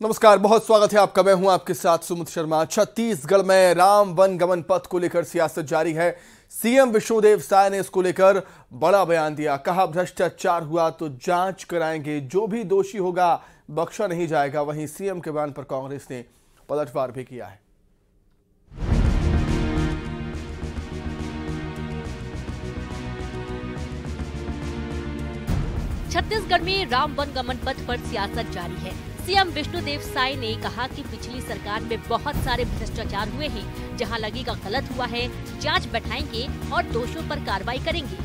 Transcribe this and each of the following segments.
नमस्कार, बहुत स्वागत है आपका। मैं हूँ आपके साथ सुमित शर्मा। छत्तीसगढ़ में राम वन गमन पथ को लेकर सियासत जारी है। सीएम विष्णुदेव साय ने इसको लेकर बड़ा बयान दिया। कहा, भ्रष्टाचार हुआ तो जाँच कराएँगे, जो भी दोषी होगा, बख्शा नहीं जाएगा। वहीं सीएम के बयान पर कांग्रेस ने पलटवार भी किया है। छत्तीसगढ़ में राम वन गमन पथ पर सियासत जारी है। सीएम विष्णुदेव साय ने कहा कि पिछली सरकार में बहुत सारे भ्रष्टाचार हुए हैं जहाँ लगेगा गलत हुआ है जाँच बैठाएँगे और दोषियों पर कार्रवाई करेंगे।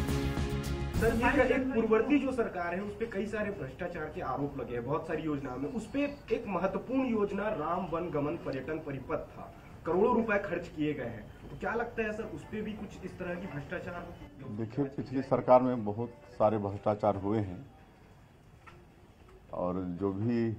सर जी का एक पूर्ववर्ती जो सरकार है उस पे कई सारे भ्रष्टाचार के आरोप लगे हैं बहुत सारी योजनाओं में। उस पे एक महत्वपूर्ण योजना राम वन गमन पर्यटन परिपथ था। करोड़ों रुपए खर्च किए गए हैं। तो क्या लगता है सर उस पे भी कुछ इस तरह की भ्रष्टाचार देखिए पिछली सरकार में बहुत सारे भ्रष्टाचार हुए हैं। और जो भी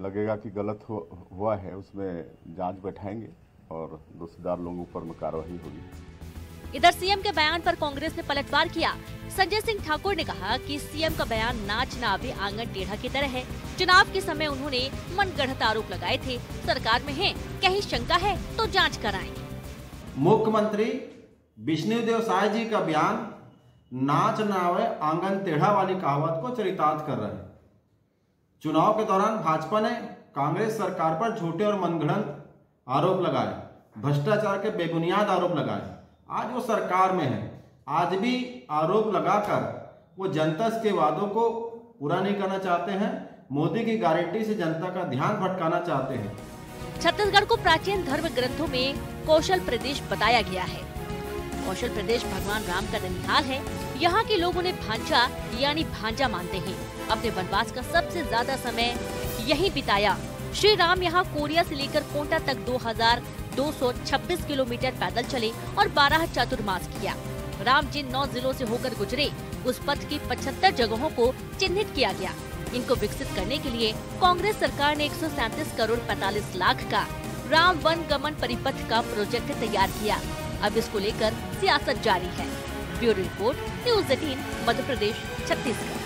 लगेगा कि गलत हु, हुआ है उसमें जाँच बैठाएँगे और दोषीदार लोगों पर में कार्रवाई होगी। इधर सीएम के बयान पर कांग्रेस ने पलटवार किया। संजय सिंह ठाकुर ने कहा कि सीएम का बयान नाच ना आवे आँगन टेढ़ा की तरह है। चुनाव के समय उन्होंने मनगढ़ंत आरोप लगाए थे। सरकार में है कहीं शंका है तो जाँच कराएँ मुख्यमंत्री विष्णुदेव साय जी का बयान नाच नावे आँगन टेढ़ा वाली कहावत को चरितार्थ कर रहे हैं। चुनाव के दौरान भाजपा ने कांग्रेस सरकार पर झूठे और मनगढ़ंत आरोप लगाए, भ्रष्टाचार के बेबुनियाद आरोप लगाए। आज वो सरकार में है। आज भी आरोप लगाकर वो जनता के वादों को पूरा नहीं करना चाहते हैं, मोदी की गारंटी से जनता का ध्यान भटकाना चाहते हैं। छत्तीसगढ़ को प्राचीन धर्म ग्रंथों में कौशल प्रदेश बताया गया है। कौशल प्रदेश भगवान राम का ननिहाल है। यहाँ के लोग उन्हें भांजा, यानी भांजा मानते हैं। अपने वनवास का सबसे ज़्यादा समय यहीं बिताया। श्री राम यहाँ कोरिया से लेकर कोटा तक 2226 किलोमीटर पैदल चले और 12 चातुर्मास किया। राम जिन नौ जिलों से होकर गुजरे, उस पथ की 75 जगहों को चिन्हित किया गया। इनको विकसित करने के लिए कांग्रेस सरकार ने एक सौ सैंतीस करोड़ 45 लाख का राम वन गमन परिपथ का प्रोजेक्ट तैयार किया। अब इसको लेकर सियासत जारी है। Bureau report, news eighteen, Madhya Pradesh, Chhattisgarh.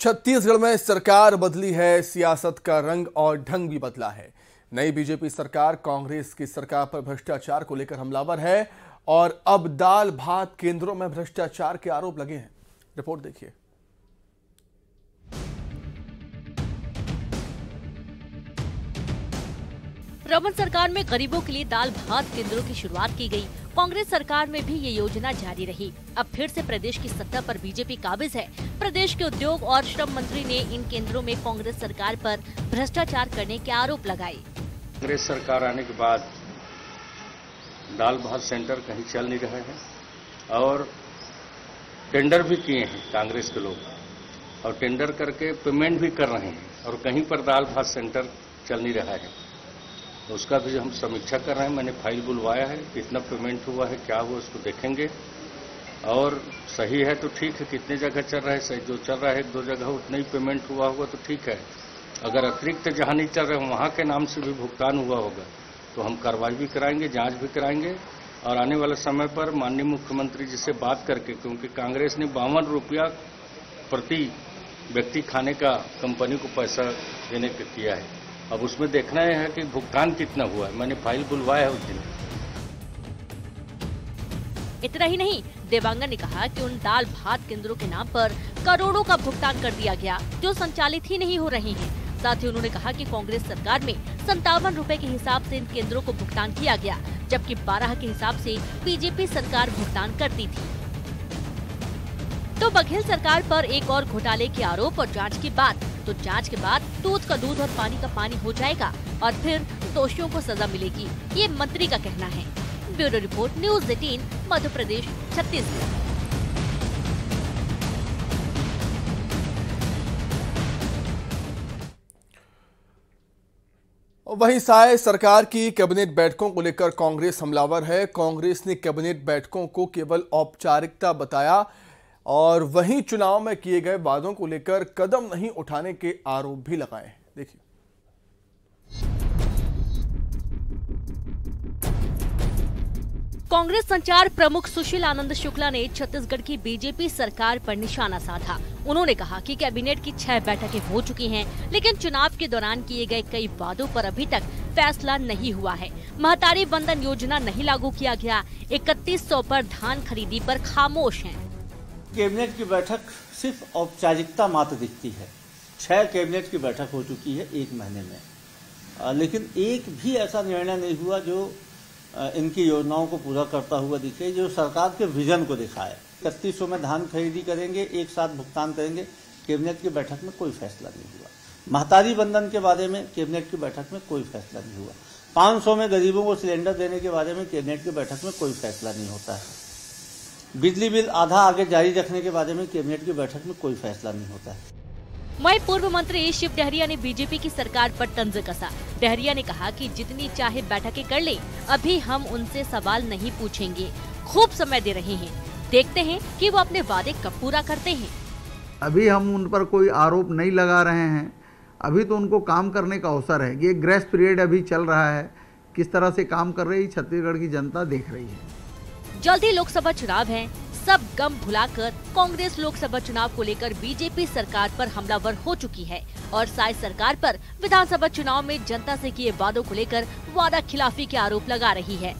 Chhattisgarh में सरकार बदली है, सियासत का रंग और ढंग भी बदला है। नई बीजेपी सरकार, कांग्रेस की सरकार पर भ्रष्टाचार को लेकर हमलावर है और अब दाल भात केंद्रों में भ्रष्टाचार के आरोप लगे हैं। रिपोर्ट देखिए। रमन सरकार में गरीबों के लिए दाल भात केंद्रों की शुरुआत की गई। कांग्रेस सरकार में भी ये योजना जारी रही। अब फिर से प्रदेश की सत्ता पर बीजेपी काबिज है। प्रदेश के उद्योग और श्रम मंत्री ने इन केंद्रों में कांग्रेस सरकार पर भ्रष्टाचार करने के आरोप लगाए। कांग्रेस सरकार आने के बाद दाल भात सेंटर कहीं चल नहीं रहे हैं और टेंडर भी किए हैं कांग्रेस के लोग। और टेंडर करके पेमेंट भी कर रहे हैं और कहीं पर दाल भात सेंटर चल नहीं रहा है। तो उसका भी हम समीक्षा कर रहे हैं। मैंने फ़ाइल बुलवाया है कितना पेमेंट हुआ है, क्या हुआ, उसको देखेंगे। और सही है तो ठीक है, कितने जगह चल रहा है, सही जो चल रहा है, एक दो जगह उतना ही पेमेंट हुआ होगा तो ठीक है। अगर अतिरिक्त जहाँ नहीं चल रहे वहाँ के नाम से भी भुगतान हुआ होगा तो हम कार्रवाई भी कराएँगे, जाँच भी कराएँगे। और आने वाले समय पर माननीय मुख्यमंत्री जी से बात करके, क्योंकि कांग्रेस ने बावन रुपया प्रति व्यक्ति खाने का कंपनी को पैसा देने का किया है। अब उसमें देखना है कि भुगतान कितना हुआ है। मैंने फ़ाइल बुलवाया है उस दिन। इतना ही नहीं, देवांगन ने कहा कि उन दाल भात केंद्रों के नाम पर करोड़ों का भुगतान कर दिया गया, जो संचालित ही नहीं हो रहे हैं। साथ ही उन्होंने कहा कि कांग्रेस सरकार में संतावन रूपए के हिसाब से इन केंद्रों को भुगतान किया गया, जबकि 12 के हिसाब से बीजेपी सरकार भुगतान करती थी। तो बघेल सरकार पर एक और घोटाले के आरोप और जाँच की बात तो जाँच के बाद दूध का दूध और पानी का पानी हो जाएगा और फिर दोषियों को सजा मिलेगी। ये मंत्री का कहना है। Bureau report, news eighteen Madhya Pradesh Chhattisgarh. वहीं साय सरकार की कैबिनेट बैठकों को लेकर कांग्रेस हमलावर है। कांग्रेस ने कैबिनेट बैठकों को केवल औपचारिकता बताया और वहीं चुनाव में किए गए वादों को लेकर कदम नहीं उठाने के आरोप भी लगाए हैं। देखिए। कांग्रेस संचार प्रमुख सुशील आनंद शुक्ला ने छत्तीसगढ़ की बीजेपी सरकार पर निशाना साधा। उन्होंने कहा कि कैबिनेट की छह बैठकें हो चुकी हैं, लेकिन चुनाव के दौरान किए गए कई वादों पर अभी तक फैसला नहीं हुआ है। महतारी बंधन योजना नहीं लागू किया गया। इकतीस सौ पर धान खरीदी पर खामोश हैं। कैबिनेट की बैठक सिर्फ़ औपचारिकता मात्र दिखती है। छह कैबिनेट की बैठक हो चुकी है एक महीने में। लेकिन एक भी ऐसा निर्णय नहीं हुआ जो इनकी योजनाओं को पूरा करता हुआ दिखे, जो सरकार के विजन को दिखाए। इकतीस में धान खरीदी करेंगे, एक साथ भुगतान करेंगे, कैबिनेट की बैठक में कोई फैसला नहीं हुआ। महतारी बंधन के बारे में कैबिनेट की बैठक में कोई फैसला नहीं हुआ। पाँच सौ में गरीबों को सिलेंडर देने के बारे में कैबिनेट की बैठक में कोई फैसला नहीं होता है। बिजली बिल आधा आगे जारी रखने के बारे में कैबिनेट की बैठक में कोई फैसला नहीं होता है। वही पूर्व मंत्री शिव डहरिया ने बीजेपी की सरकार पर तंज कसा। डहरिया ने कहा कि जितनी चाहे बैठकें कर ले अभी हम उनसे सवाल नहीं पूछेंगे। खूब समय दे रहे हैं। देखते हैं कि वो अपने वादे कब पूरा करते हैं। अभी हम उन पर कोई आरोप नहीं लगा रहे हैं। अभी तो उनको काम करने का अवसर है। ये ग्रेस पीरियड अभी चल रहा है। किस तरह से काम कर रही छत्तीसगढ़ की जनता देख रही है। जल्द ही लोकसभा चुनाव है। सब गम भुलाकर कांग्रेस लोकसभा चुनाव को लेकर बीजेपी सरकार पर हमलावर हो चुकी है और साई सरकार पर विधानसभा चुनाव में जनता से किए वादों को लेकर वादा खिलाफी के आरोप लगा रही है।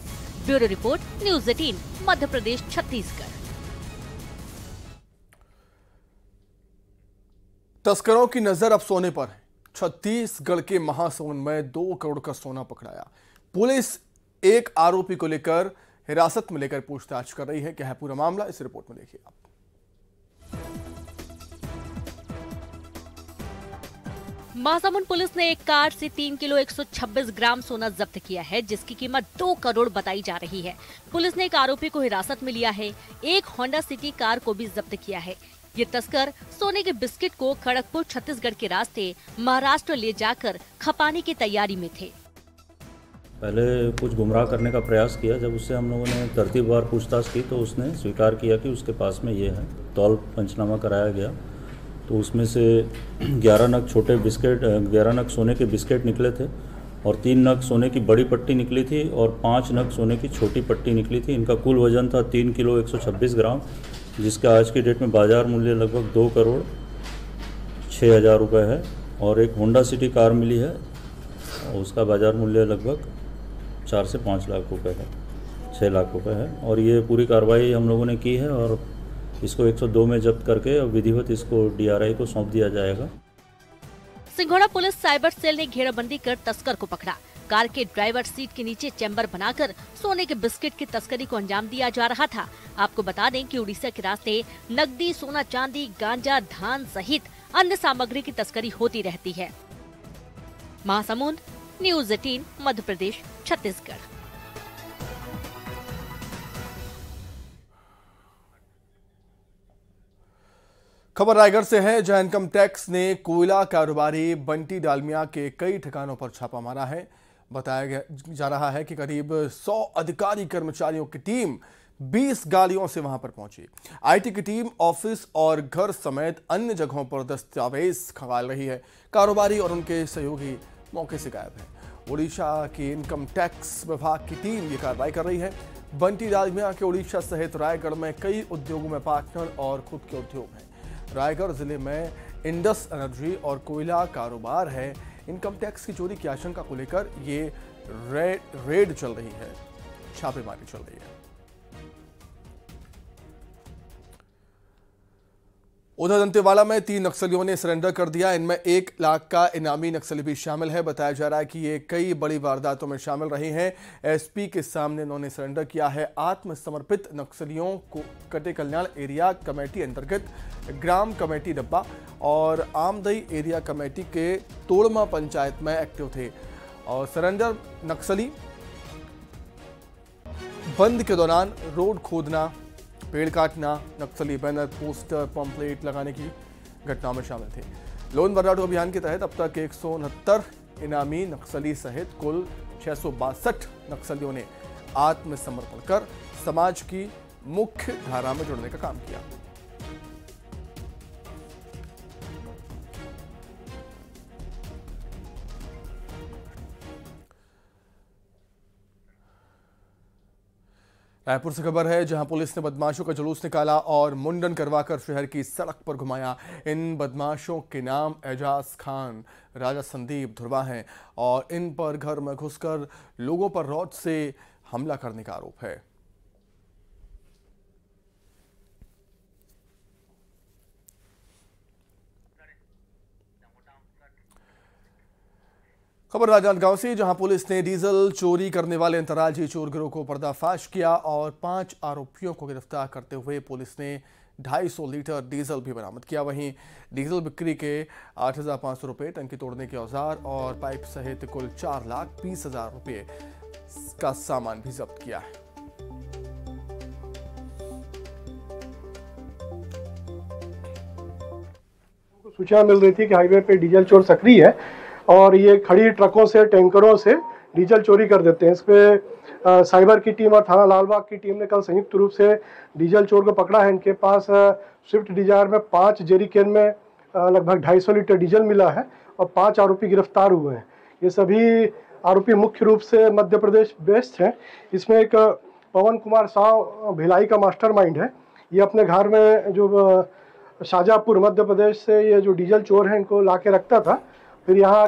Bureau report, news eighteen, Madhya Pradesh, Chhattisgarh. तस्करों की नज़र अब सोने पर है। छत्तीसगढ़ के महासोन में दो करोड़ का सोना पकड़ाया। पुलिस एक आरोपी को लेकर हिरासत में लेकर पूछताछ कर रही है। क्या है पूरा मामला? इस रिपोर्ट में देखिए आप। महासमुंद पुलिस ने एक कार से तीन किलो 126 ग्राम सोना जब्त किया है, जिसकी कीमत दो करोड़ बताई जा रही है। पुलिस ने एक आरोपी को हिरासत में लिया है। एक होंडा सिटी कार को भी जब्त किया है। ये तस्कर सोने के बिस्किट को खड़गपुर छत्तीसगढ़ के रास्ते महाराष्ट्र ले जाकर खपाने की तैयारी में थे। पहले कुछ गुमराह करने का प्रयास किया। जब उससे हम लोगों ने तरतीबवार पूछताछ की तो उसने स्वीकार किया कि उसके पास में ये है, तौल पंचनामा कराया गया। तो उसमें से 11 नग छोटे बिस्किट 11 नग सोने के बिस्किट निकले थे और तीन नग सोने की बड़ी पट्टी निकली थी और पाँच नग सोने की छोटी पट्टी निकली थी। इनका कुल वज़न था तीन किलो 126 ग्राम, जिसका आज की डेट में बाज़ार मूल्य लगभग दो करोड़ छः हज़ार रुपये है और एक होंडा सिटी कार मिली है। उसका बाज़ार मूल्य लगभग चार से पाँच लाख रुपए है छः लाख रुपए है। और ये पूरी कार्रवाई हम लोगों ने की है और इसको 102 में जब्त करके विधिवत इसको डीआरआई को सौंप दिया जाएगा। सिंघोड़ा पुलिस साइबर सेल ने घेराबंदी कर तस्कर को पकड़ा। कार के ड्राइवर सीट के नीचे चैम्बर बनाकर सोने के बिस्किट की तस्करी को अंजाम दिया जा रहा था। आपको बता दें कि उड़ीसा के रास्ते नकदी सोना, चांदी, गांजा, धान सहित अन्य सामग्री की तस्करी होती रहती है। Mahasamund news eighteen, Madhya Pradesh, Chhattisgarh. खबर रायगढ़ से है, जहाँ इनकम टैक्स ने कोयला कारोबारी बंटी डालमिया के कई ठिकानों पर छापा मारा है। बताया जा रहा है कि करीब 100 अधिकारी कर्मचारियों की टीम 20 गाड़ियों से वहाँ पर पहुँची। आईटी की टीम, ऑफ़िस और घर समेत अन्य जगहों पर दस्तावेज़ खंगाल रही है। कारोबारी और उनके सहयोगी मौके से गायब है। ओडिशा की इनकम टैक्स विभाग की टीम ये कार्रवाई कर रही है। बंटी डालमिया के ओडिशा सहित रायगढ़ में कई उद्योगों में पार्टनर और खुद के उद्योग हैं। रायगढ़ ज़िले में इंडस एनर्जी और कोयला कारोबार है। इनकम टैक्स की चोरी की आशंका को लेकर ये रे, रेड चल रही है। छापेमारी चल रही है। उधर दंतेवाड़ा में तीन नक्सलियों ने सरेंडर कर दिया। इनमें एक लाख का इनामी नक्सली भी शामिल है। बताया जा रहा है कि ये कई बड़ी वारदातों में शामिल रहे हैं। एसपी के सामने इन्होंने सरेंडर किया है। आत्मसमर्पित नक्सलियों को कटे कल्याण एरिया कमेटी अंतर्गत ग्राम कमेटी डब्बा और आमदई एरिया कमेटी के तोड़मा पंचायत में एक्टिव थे और सरेंडर नक्सली बंद के दौरान रोड खोदना पेड़ काटना, नक्सली बैनर, पोस्टर पंपलेट लगाने की घटना में शामिल थे। लोन बर्राटू अभियान के तहत अब तक एक सौ उनहत्तर इनामी नक्सली सहित कुल छह सौ बासठ नक्सलियों ने आत्मसमर्पण कर समाज की मुख्य धारा में जुड़ने का काम किया। रायपुर से खबर है, जहाँ पुलिस ने बदमाशों का जुलूस निकाला और मुंडन करवाकर शहर की सड़क पर घुमाया। इन बदमाशों के नाम एजाज खान, राजा संदीप ध्रुवा हैं और इन पर घर में घुसकर लोगों पर रौद से हमला करने का आरोप है। खबर राजनांदगांव से, जहाँ पुलिस ने डीजल चोरी करने वाले अंतर्राज्यीय चोर गिरोह को पर्दाफाश किया और पाँच आरोपियों को गिरफ़्तार करते हुए पुलिस ने 250 लीटर डीजल भी बरामद किया। वहीं डीजल बिक्री के आठ हज़ार पाँच सौ रुपये टंकी तोड़ने के औज़ार और पाइप सहित कुल चार लाख बीस हज़ार रुपये का सामान भी जब्त किया है। सूचना मिल रही थी कि हाईवे पे डीजल चोर सक्रिय है। और ये खड़ी ट्रकों से, टैंकरों से डीजल चोरी कर देते हैं। इस पर साइबर की टीम और थाना लालबाग की टीम ने कल संयुक्त रूप से डीजल चोर को पकड़ा है। इनके पास स्विफ्ट डिज़ायर में पाँच जेरिकेन में लगभग 250 लीटर डीजल मिला है और पाँच आरोपी गिरफ़्तार हुए हैं। ये सभी आरोपी मुख्य रूप से मध्य प्रदेश बेस्ड हैं। इसमें एक पवन कुमार साव भिलाई का मास्टरमाइंड है। ये अपने घर में जो शाहजहाँपुर मध्य प्रदेश से ये जो डीजल चोर हैं, इनको ला के रखता था। फिर यहाँ